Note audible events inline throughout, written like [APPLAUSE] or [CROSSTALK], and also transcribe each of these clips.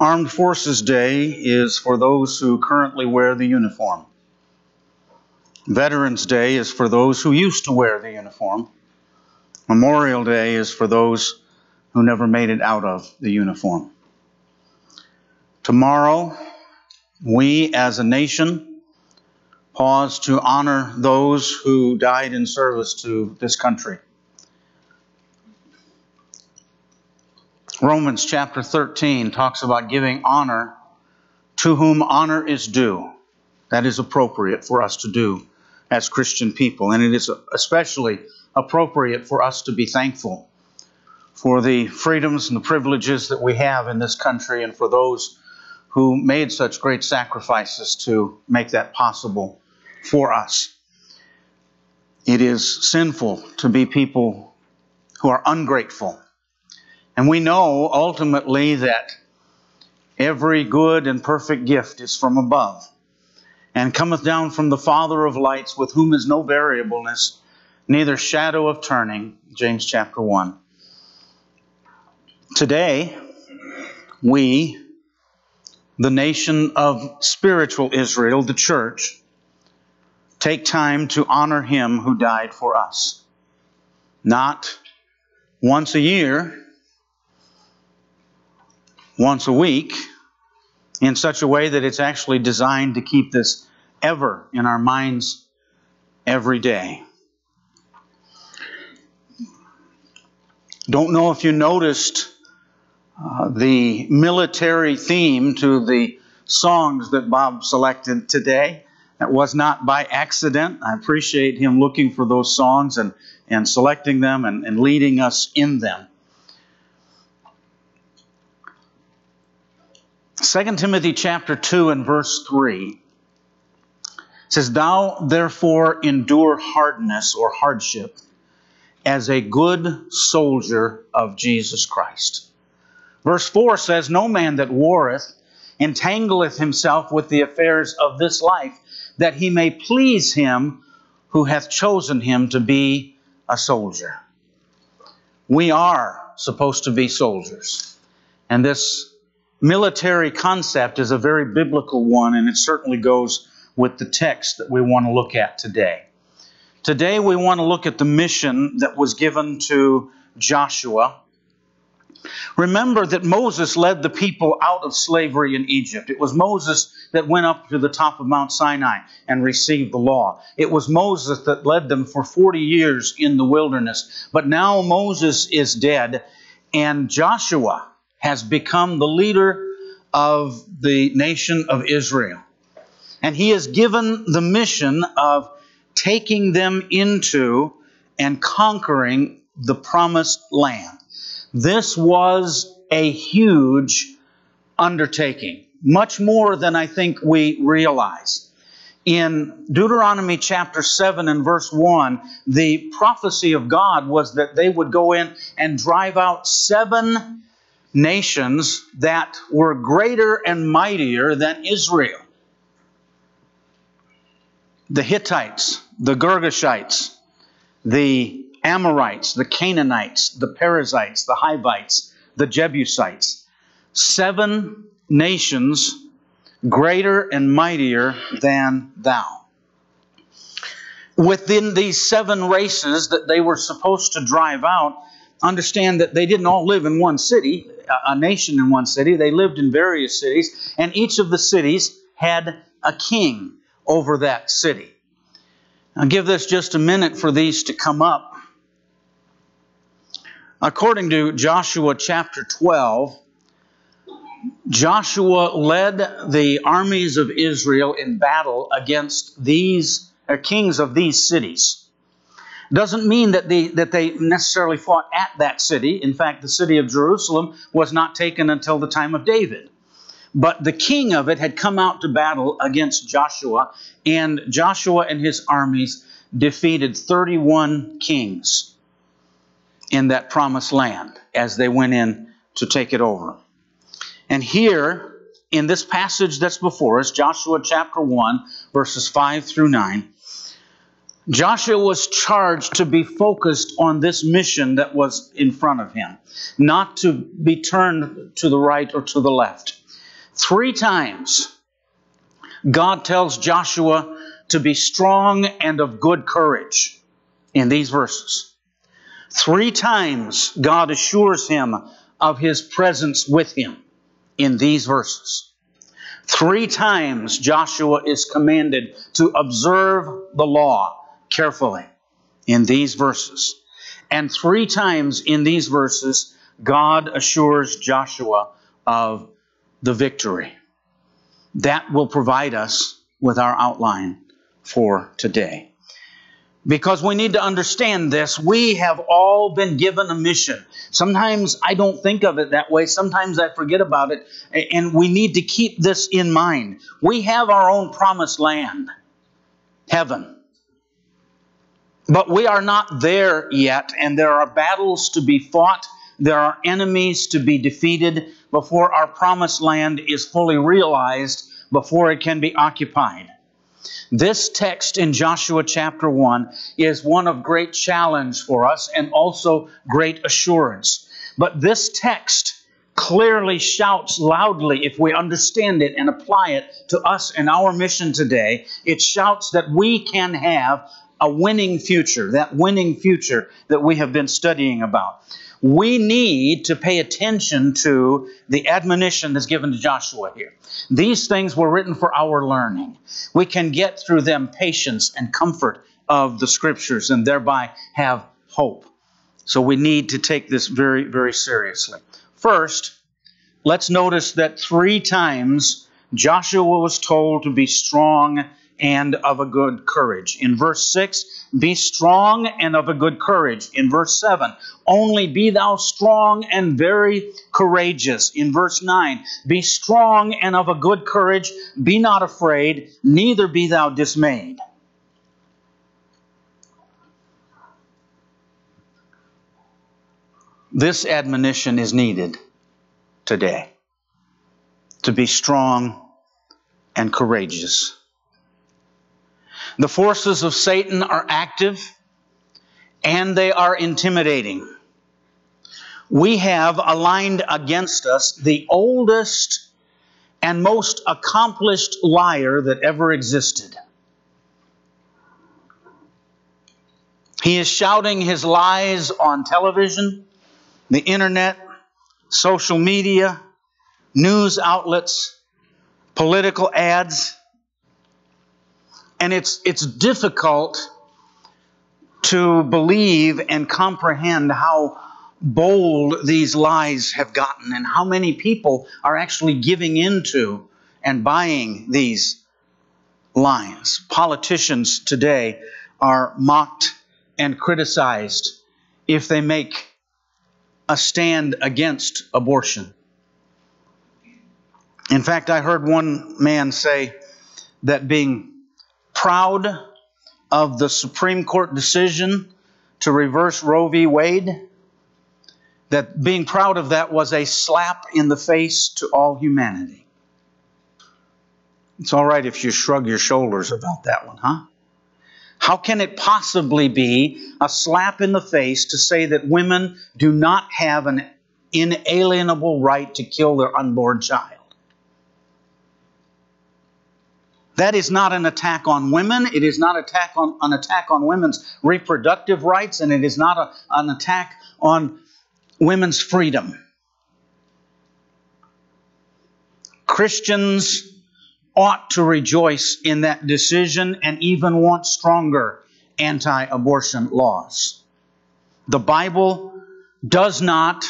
Armed Forces Day is for those who currently wear the uniform. Veterans Day is for those who used to wear the uniform. Memorial Day is for those who never made it out of the uniform. Tomorrow, we as a nation pause to honor those who died in service to this country. Romans chapter 13 talks about giving honor to whom honor is due. That is appropriate for us to do as Christian people. And it is especially appropriate for us to be thankful for the freedoms and the privileges that we have in this country and for those who made such great sacrifices to make that possible for us. It is sinful to be people who are ungrateful. And we know ultimately that every good and perfect gift is from above and cometh down from the Father of lights, with whom is no variableness, neither shadow of turning. James chapter 1. Today, we, the nation of spiritual Israel, the church, take time to honor him who died for us. Not once a year, once a week, in such a way that it's actually designed to keep this ever in our minds every day. Don't know if you noticed uh, the military theme to the songs that Bob selected today. That was not by accident. I appreciate him looking for those songs and, and selecting them and, and leading us in them. 2 Timothy chapter 2 and verse 3 says, Thou therefore endure hardness or hardship as a good soldier of Jesus Christ. Verse 4 says, No man that warreth entangleth himself with the affairs of this life, that he may please him who hath chosen him to be a soldier. We are supposed to be soldiers. And this military concept is a very biblical one, and it certainly goes with the text that we want to look at today. Today, we want to look at the mission that was given to Joshua. Remember that Moses led the people out of slavery in Egypt. It was Moses that went up to the top of Mount Sinai and received the law. It was Moses that led them for 40 years in the wilderness. But now Moses is dead, and Joshua has become the leader of the nation of Israel. And he is given the mission of taking them into and conquering the promised land. This was a huge undertaking, much more than I think we realize. In Deuteronomy chapter 7 and verse 1, the prophecy of God was that they would go in and drive out seven nations that were greater and mightier than Israel the Hittites, the Girgashites, the Amorites, the Canaanites, the Perizzites, the Hivites, the Jebusites. Seven nations greater and mightier than thou. Within these seven races that they were supposed to drive out, understand that they didn't all live in one city, a nation in one city. They lived in various cities, and each of the cities had a king over that city. I'll give this just a minute for these to come up. According to Joshua chapter 12, Joshua led the armies of Israel in battle against these uh, kings of these cities. Doesn't mean that they, that they necessarily fought at that city. In fact, the city of Jerusalem was not taken until the time of David. But the king of it had come out to battle against Joshua, and Joshua and his armies defeated 31 kings in that promised land as they went in to take it over. And here, in this passage that's before us, Joshua chapter 1, verses 5 through 9, Joshua was charged to be focused on this mission that was in front of him, not to be turned to the right or to the left. Three times, God tells Joshua to be strong and of good courage in these verses. Three times, God assures him of his presence with him in these verses. Three times, Joshua is commanded to observe the law carefully in these verses. And three times in these verses, God assures Joshua of the victory. That will provide us with our outline for today. Because we need to understand this, we have all been given a mission. Sometimes I don't think of it that way, sometimes I forget about it, and we need to keep this in mind. We have our own promised land, heaven. But we are not there yet, and there are battles to be fought, there are enemies to be defeated before our promised land is fully realized, before it can be occupied. This text in Joshua chapter 1 is one of great challenge for us and also great assurance. But this text clearly shouts loudly, if we understand it and apply it to us and our mission today, it shouts that we can have a winning future, that winning future that we have been studying about. We need to pay attention to the admonition that's given to Joshua here. These things were written for our learning. We can get through them patience and comfort of the scriptures and thereby have hope. So we need to take this very, very seriously. First, let's notice that three times Joshua was told to be strong and of a good courage. In verse 6, be strong and of a good courage. In verse 7, only be thou strong and very courageous. In verse 9, be strong and of a good courage. Be not afraid, neither be thou dismayed. This admonition is needed today to be strong and courageous. The forces of Satan are active and they are intimidating. We have aligned against us the oldest and most accomplished liar that ever existed. He is shouting his lies on television, the internet, social media, news outlets, political ads and it's, it's difficult to believe and comprehend how bold these lies have gotten and how many people are actually giving into and buying these lies. Politicians today are mocked and criticized if they make a stand against abortion. In fact, I heard one man say that being proud of the Supreme Court decision to reverse Roe v. Wade, that being proud of that was a slap in the face to all humanity. It's all right if you shrug your shoulders about that one, huh? How can it possibly be a slap in the face to say that women do not have an inalienable right to kill their unborn child? That is not an attack on women. It is not attack on, an attack on women's reproductive rights, and it is not a, an attack on women's freedom. Christians ought to rejoice in that decision and even want stronger anti abortion laws. The Bible does not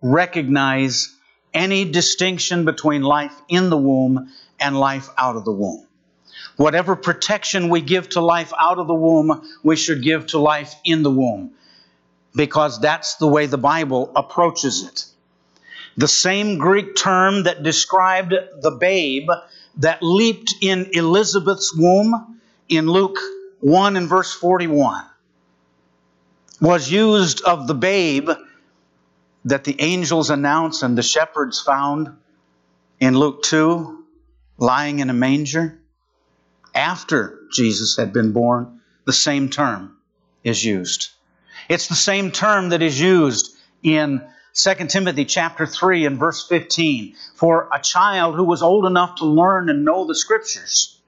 recognize any distinction between life in the womb and life out of the womb. Whatever protection we give to life out of the womb, we should give to life in the womb. Because that's the way the Bible approaches it. The same Greek term that described the babe that leaped in Elizabeth's womb in Luke 1 and verse 41 was used of the babe that the angels announced and the shepherds found in Luke 2 lying in a manger after Jesus had been born, the same term is used. It's the same term that is used in 2 Timothy chapter 3 and verse 15, for a child who was old enough to learn and know the scriptures,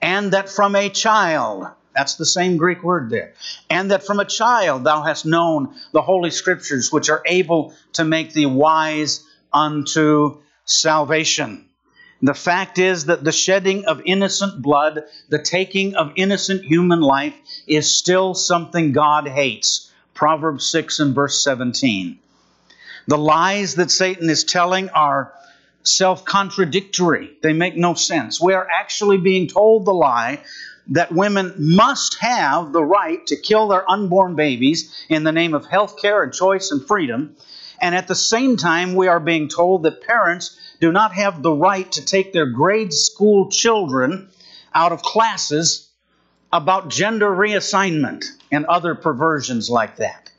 and that from a child, that's the same Greek word there, and that from a child thou hast known the holy scriptures, which are able to make thee wise unto salvation. The fact is that the shedding of innocent blood, the taking of innocent human life, is still something God hates. Proverbs 6 and verse 17. The lies that Satan is telling are self contradictory, they make no sense. We are actually being told the lie that women must have the right to kill their unborn babies in the name of health care and choice and freedom. And at the same time, we are being told that parents do not have the right to take their grade school children out of classes about gender reassignment and other perversions like that.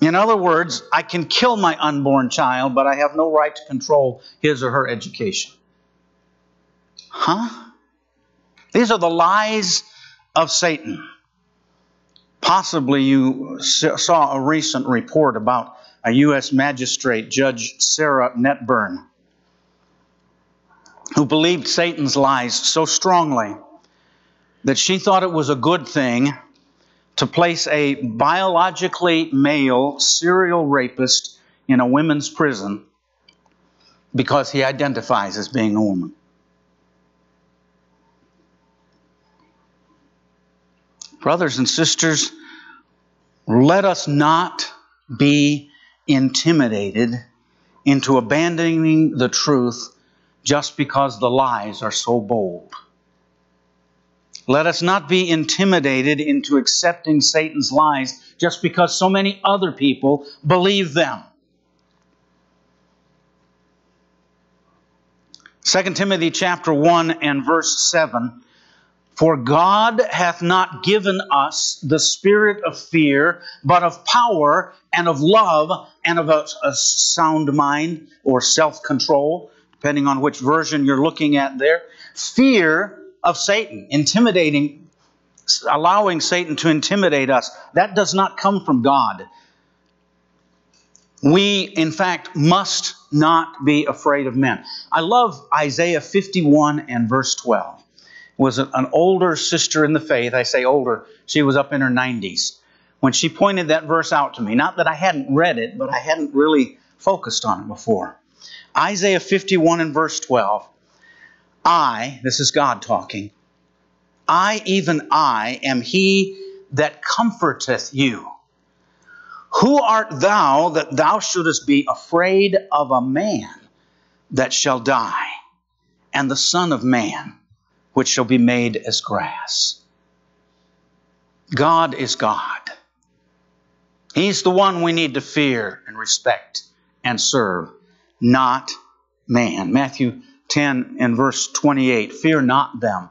In other words, I can kill my unborn child, but I have no right to control his or her education. Huh? These are the lies of Satan. Possibly you saw a recent report about a U.S. magistrate, Judge Sarah Netburn, who believed Satan's lies so strongly that she thought it was a good thing to place a biologically male serial rapist in a women's prison because he identifies as being a woman. Brothers and sisters, let us not be intimidated into abandoning the truth just because the lies are so bold. Let us not be intimidated into accepting Satan's lies just because so many other people believe them. 2 Timothy chapter 1 and verse 7 For God hath not given us the spirit of fear, but of power and of love and of a, a sound mind or self control, depending on which version you're looking at there. Fear of Satan, intimidating, allowing Satan to intimidate us. That does not come from God. We, in fact, must not be afraid of men. I love Isaiah 51 and verse 12. Was an older sister in the faith. I say older, she was up in her 90s. When she pointed that verse out to me, not that I hadn't read it, but I hadn't really focused on it before. Isaiah 51 and verse 12 I, this is God talking, I, even I, am he that comforteth you. Who art thou that thou shouldest be afraid of a man that shall die, and the Son of Man which shall be made as grass? God is God. He's the one we need to fear and respect and serve, not man. Matthew 10 and verse 28 Fear not them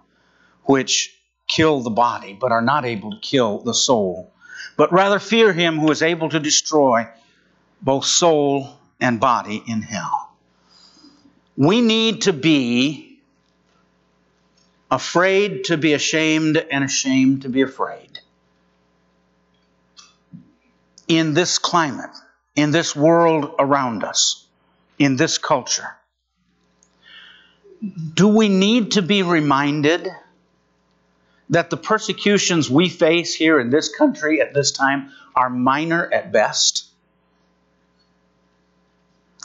which kill the body, but are not able to kill the soul, but rather fear him who is able to destroy both soul and body in hell. We need to be afraid to be ashamed and ashamed to be afraid. In this climate, in this world around us, in this culture do we need to be reminded that the persecutions we face here in this country at this time are minor at best?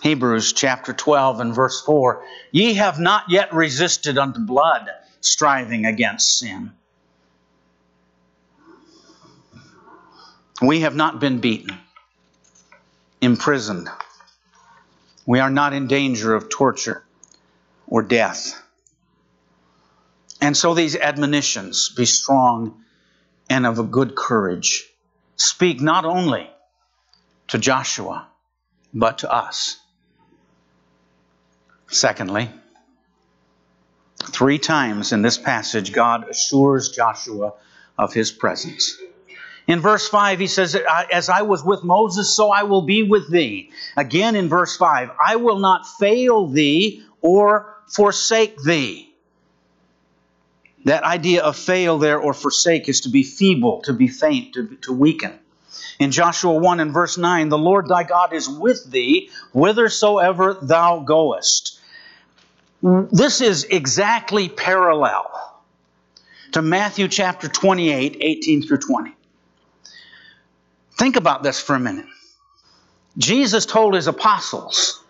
Hebrews chapter 12 and verse 4 Ye have not yet resisted unto blood, striving against sin. We have not been beaten, imprisoned. We are not in danger of torture or death. And so these admonitions be strong and of a good courage speak not only to Joshua, but to us. Secondly, three times in this passage, God assures Joshua of his presence. In verse 5, he says, As I was with Moses, so I will be with thee. Again in verse 5, I will not fail thee or forsake thee. That idea of fail there or forsake is to be feeble, to be faint, to, to weaken. In Joshua 1 and verse 9, the Lord thy God is with thee whithersoever thou goest. This is exactly parallel to Matthew chapter 28, 18 through 20. Think about this for a minute. Jesus told his apostles,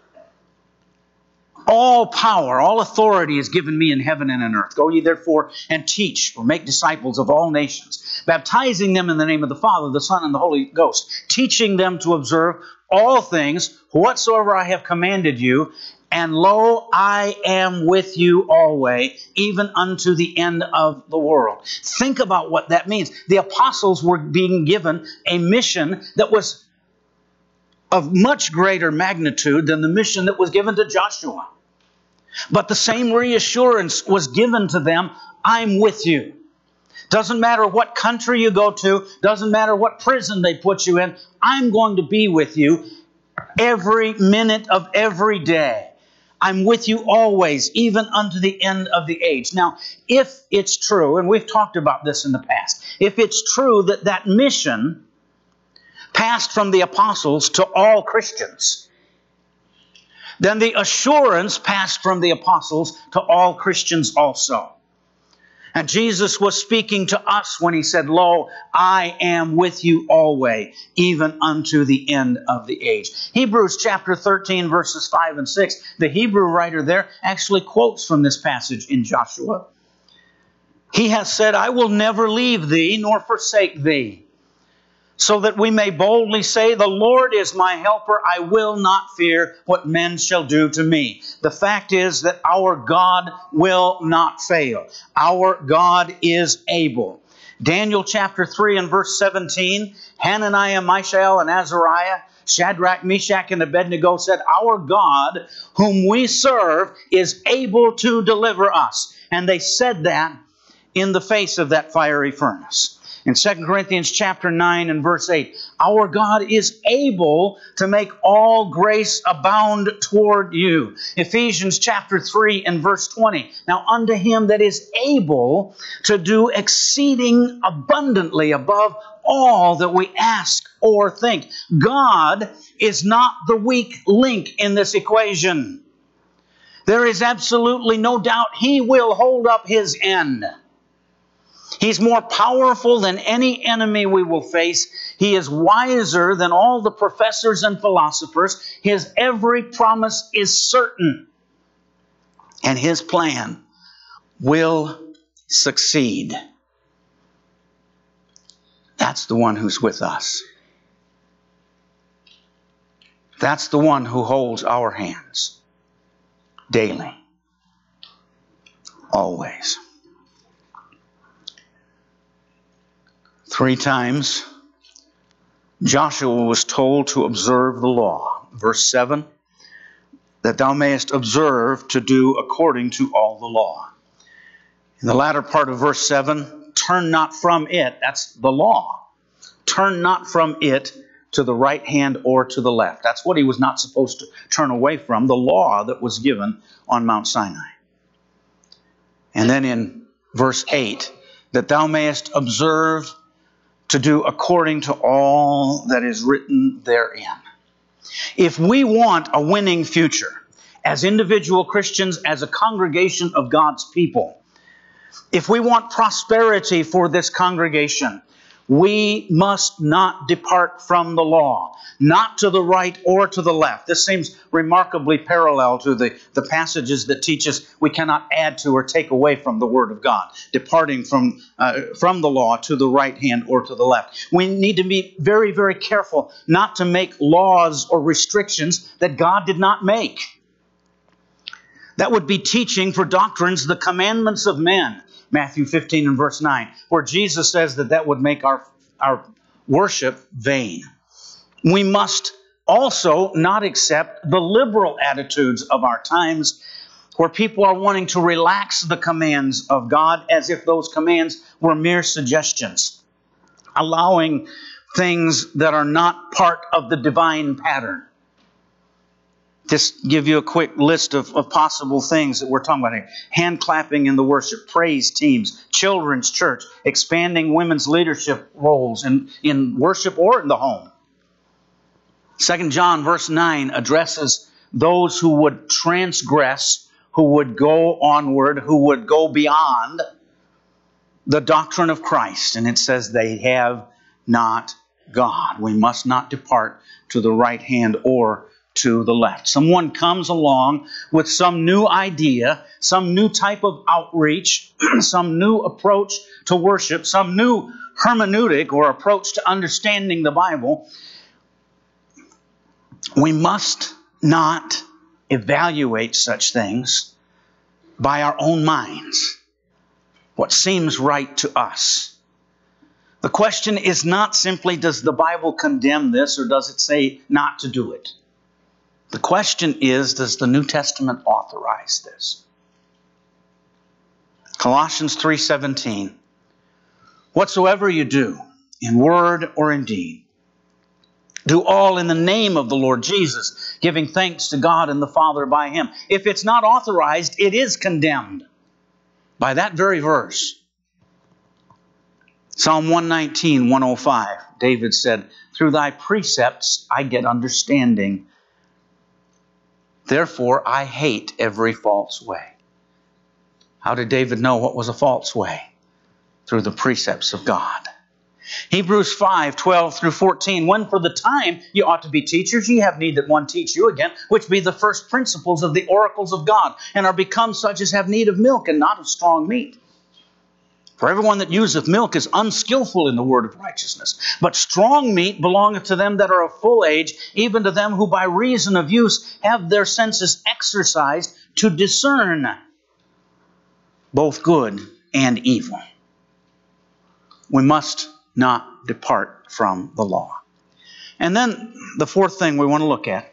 all power, all authority is given me in heaven and in earth. Go ye therefore and teach or make disciples of all nations, baptizing them in the name of the Father, the Son, and the Holy Ghost, teaching them to observe all things whatsoever I have commanded you. And lo, I am with you always, even unto the end of the world. Think about what that means. The apostles were being given a mission that was of much greater magnitude than the mission that was given to Joshua. But the same reassurance was given to them I'm with you. Doesn't matter what country you go to, doesn't matter what prison they put you in, I'm going to be with you every minute of every day. I'm with you always, even unto the end of the age. Now, if it's true, and we've talked about this in the past, if it's true that that mission passed from the apostles to all Christians, then the assurance passed from the apostles to all Christians also. And Jesus was speaking to us when he said, Lo, I am with you always, even unto the end of the age. Hebrews chapter 13, verses 5 and 6, the Hebrew writer there actually quotes from this passage in Joshua. He has said, I will never leave thee nor forsake thee so that we may boldly say, The Lord is my helper, I will not fear what men shall do to me. The fact is that our God will not fail. Our God is able. Daniel chapter 3 and verse 17, Hananiah, Mishael, and Azariah, Shadrach, Meshach, and Abednego said, Our God, whom we serve, is able to deliver us. And they said that in the face of that fiery furnace. In 2 Corinthians chapter 9 and verse 8, our God is able to make all grace abound toward you. Ephesians chapter 3 and verse 20. Now unto him that is able to do exceeding abundantly above all that we ask or think. God is not the weak link in this equation. There is absolutely no doubt he will hold up his end. He's more powerful than any enemy we will face. He is wiser than all the professors and philosophers. His every promise is certain. And his plan will succeed. That's the one who's with us. That's the one who holds our hands daily, always. Three times Joshua was told to observe the law. Verse 7 that thou mayest observe to do according to all the law. In the latter part of verse 7, turn not from it, that's the law. Turn not from it to the right hand or to the left. That's what he was not supposed to turn away from, the law that was given on Mount Sinai. And then in verse 8, that thou mayest observe to do according to all that is written therein. If we want a winning future, as individual Christians, as a congregation of God's people, if we want prosperity for this congregation, we must not depart from the law, not to the right or to the left. This seems remarkably parallel to the, the passages that teach us we cannot add to or take away from the Word of God, departing from, uh, from the law to the right hand or to the left. We need to be very, very careful not to make laws or restrictions that God did not make. That would be teaching for doctrines the commandments of men Matthew 15 and verse 9, where Jesus says that that would make our, our worship vain. We must also not accept the liberal attitudes of our times where people are wanting to relax the commands of God as if those commands were mere suggestions, allowing things that are not part of the divine pattern. Just give you a quick list of, of possible things that we're talking about here. Hand clapping in the worship, praise teams, children's church, expanding women's leadership roles in, in worship or in the home. Second John verse 9 addresses those who would transgress, who would go onward, who would go beyond the doctrine of Christ. And it says they have not God. We must not depart to the right hand or to the left. Someone comes along with some new idea, some new type of outreach, [CLEARS THROAT] some new approach to worship, some new hermeneutic or approach to understanding the Bible. We must not evaluate such things by our own minds, what seems right to us. The question is not simply does the Bible condemn this or does it say not to do it? The question is does the New Testament authorize this? Colossians 3:17 Whatsoever you do in word or in deed do all in the name of the Lord Jesus, giving thanks to God and the Father by him. If it's not authorized, it is condemned by that very verse. Psalm 119, 105, David said, Through thy precepts I get understanding. Therefore, I hate every false way. How did David know what was a false way? Through the precepts of God. Hebrews 5, 12 through 14. When for the time ye ought to be teachers, ye have need that one teach you again, which be the first principles of the oracles of God, and are become such as have need of milk and not of strong meat. For everyone that useth milk is unskillful in the word of righteousness. But strong meat belongeth to them that are of full age, even to them who by reason of use have their senses exercised to discern both good and evil. We must not depart from the law. And then the fourth thing we want to look at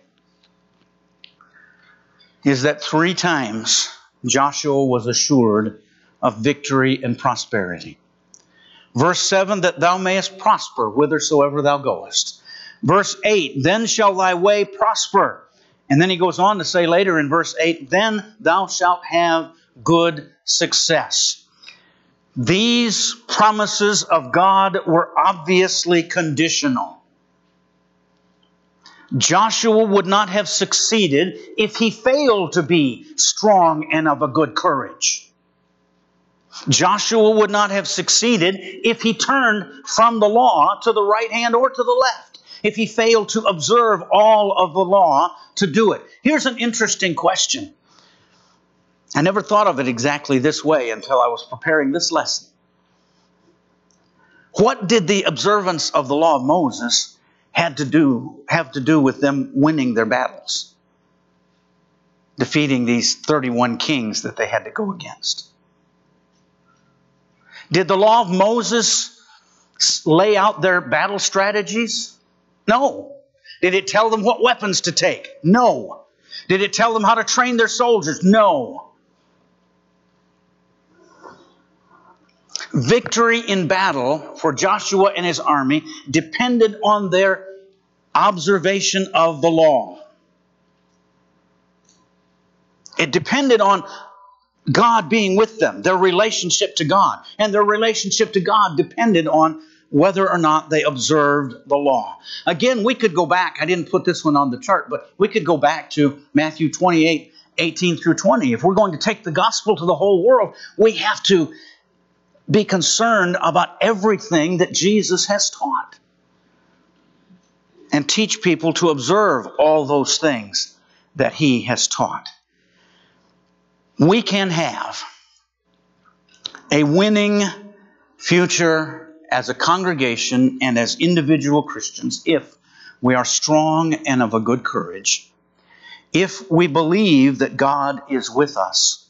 is that three times Joshua was assured of victory and prosperity. Verse 7 that thou mayest prosper whithersoever thou goest. Verse 8 then shall thy way prosper. And then he goes on to say later in verse 8 then thou shalt have good success. These promises of God were obviously conditional. Joshua would not have succeeded if he failed to be strong and of a good courage. Joshua would not have succeeded if he turned from the law to the right hand or to the left, if he failed to observe all of the law to do it. Here's an interesting question. I never thought of it exactly this way until I was preparing this lesson. What did the observance of the law of Moses had to do have to do with them winning their battles? Defeating these 31 kings that they had to go against. Did the law of Moses lay out their battle strategies? No. Did it tell them what weapons to take? No. Did it tell them how to train their soldiers? No. Victory in battle for Joshua and his army depended on their observation of the law. It depended on God being with them, their relationship to God. And their relationship to God depended on whether or not they observed the law. Again, we could go back. I didn't put this one on the chart, but we could go back to Matthew 28 18 through 20. If we're going to take the gospel to the whole world, we have to be concerned about everything that Jesus has taught and teach people to observe all those things that he has taught we can have a winning future as a congregation and as individual Christians if we are strong and of a good courage, if we believe that God is with us,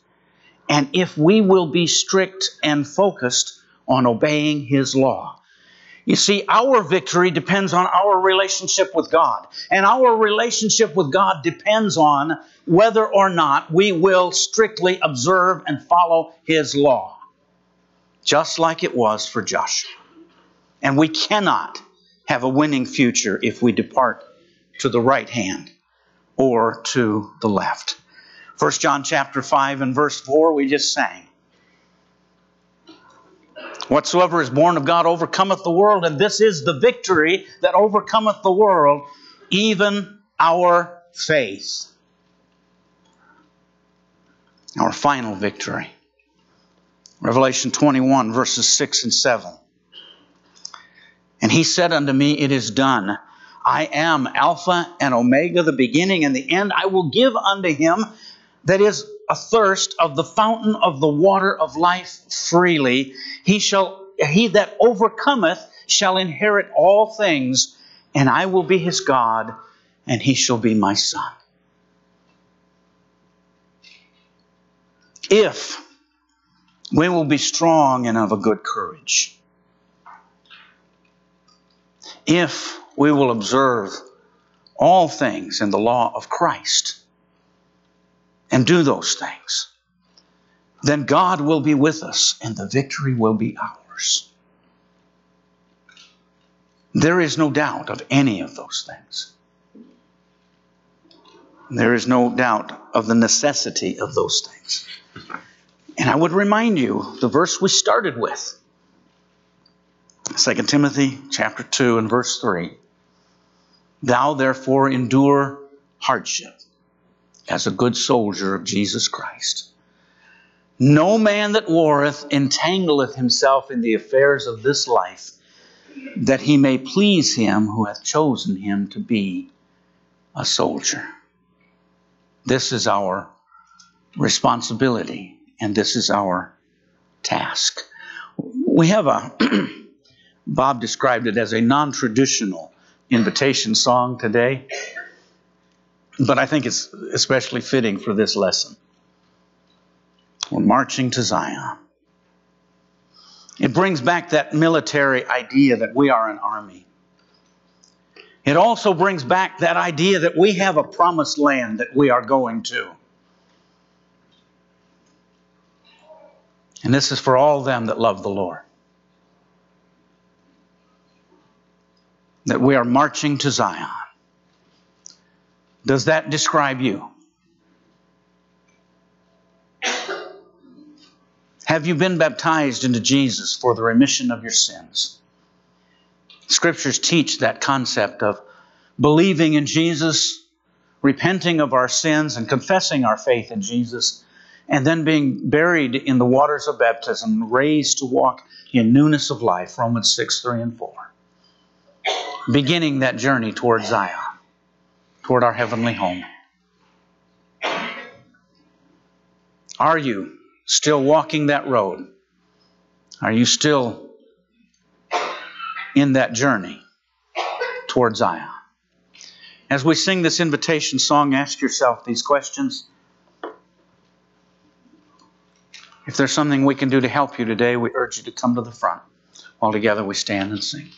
and if we will be strict and focused on obeying His law. You see, our victory depends on our relationship with God. And our relationship with God depends on whether or not we will strictly observe and follow His law, just like it was for Joshua. And we cannot have a winning future if we depart to the right hand or to the left. 1 John chapter 5 and verse 4 we just sang. Whatsoever is born of God overcometh the world, and this is the victory that overcometh the world, even our faith. Our final victory. Revelation 21, verses 6 and 7. And he said unto me, It is done. I am Alpha and Omega, the beginning and the end. I will give unto him that is athirst of the fountain of the water of life freely. He shall he that overcometh shall inherit all things, and I will be his God, and he shall be my son. If we will be strong and of a good courage, if we will observe all things in the law of Christ and do those things, then God will be with us and the victory will be ours. There is no doubt of any of those things. There is no doubt of the necessity of those things. And I would remind you the verse we started with 2 Timothy chapter 2 and verse 3. Thou therefore endure hardship as a good soldier of Jesus Christ. No man that warreth entangleth himself in the affairs of this life, that he may please him who hath chosen him to be a soldier. This is our responsibility, and this is our task. We have a, [CLEARS THROAT] Bob described it as a non traditional invitation song today, but I think it's especially fitting for this lesson. We're marching to Zion. It brings back that military idea that we are an army. It also brings back that idea that we have a promised land that we are going to. And this is for all them that love the Lord. That we are marching to Zion. Does that describe you? Have you been baptized into Jesus for the remission of your sins? Scriptures teach that concept of believing in Jesus, repenting of our sins, and confessing our faith in Jesus, and then being buried in the waters of baptism, raised to walk in newness of life, Romans 6, 3 and 4. Beginning that journey toward Zion, toward our heavenly home. Are you still walking that road? Are you still in that journey toward Zion? As we sing this invitation song, ask yourself these questions. If there's something we can do to help you today, we urge you to come to the front. While together we stand and sing.